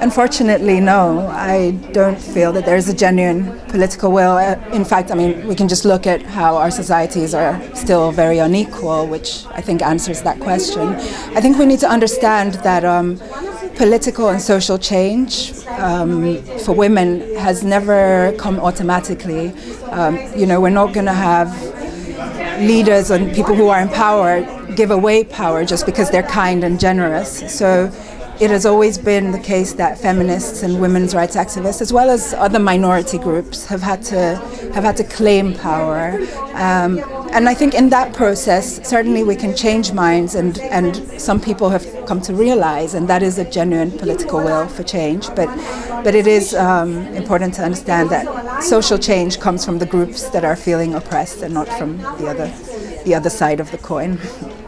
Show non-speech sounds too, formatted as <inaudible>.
Unfortunately, no. I don't feel that there's a genuine political will. Uh, in fact, I mean, we can just look at how our societies are still very unequal, which I think answers that question. I think we need to understand that um, political and social change um, for women has never come automatically. Um, you know, we're not going to have leaders and people who are in power give away power just because they're kind and generous. So it has always been the case that feminists and women's rights activists, as well as other minority groups, have had to have had to claim power. Um, and I think in that process, certainly we can change minds, and, and some people have come to realize, and that is a genuine political will for change. But, but it is um, important to understand that social change comes from the groups that are feeling oppressed and not from the other, the other side of the coin. <laughs>